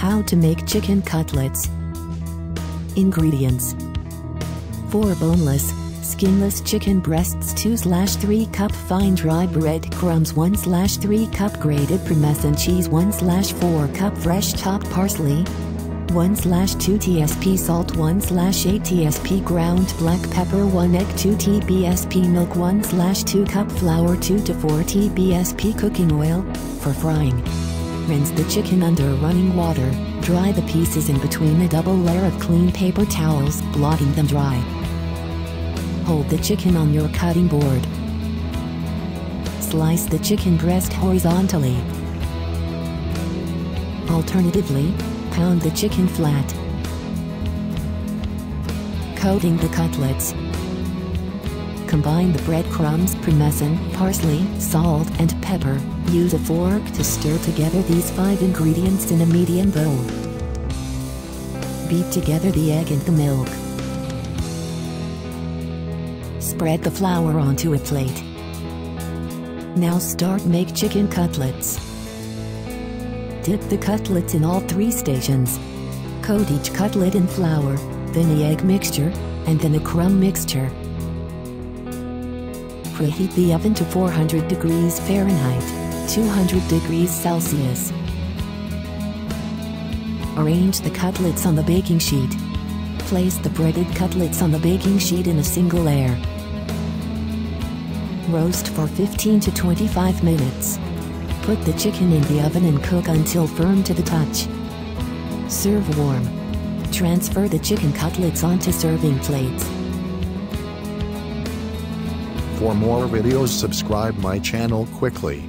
How to make chicken cutlets. Ingredients 4 boneless, skinless chicken breasts 2 slash 3 cup fine dry bread crumbs 1 slash 3 cup grated parmesan cheese 1 slash 4 cup fresh chopped parsley 1 slash 2 tsp salt 1 slash 8 tsp ground black pepper 1 egg 2 tbsp milk 1 slash 2 cup flour 2 to 4 tbsp cooking oil for frying rinse the chicken under running water dry the pieces in between a double layer of clean paper towels blotting them dry hold the chicken on your cutting board slice the chicken breast horizontally alternatively Pound the chicken flat. Coating the cutlets. Combine the breadcrumbs, parmesan, parsley, salt, and pepper. Use a fork to stir together these five ingredients in a medium bowl. Beat together the egg and the milk. Spread the flour onto a plate. Now start make chicken cutlets. Dip the cutlets in all three stations. Coat each cutlet in flour, then the egg mixture, and then the crumb mixture. Preheat the oven to 400 degrees Fahrenheit, 200 degrees Celsius. Arrange the cutlets on the baking sheet. Place the breaded cutlets on the baking sheet in a single layer. Roast for 15 to 25 minutes. Put the chicken in the oven and cook until firm to the touch. Serve warm. Transfer the chicken cutlets onto serving plates. For more videos subscribe my channel quickly.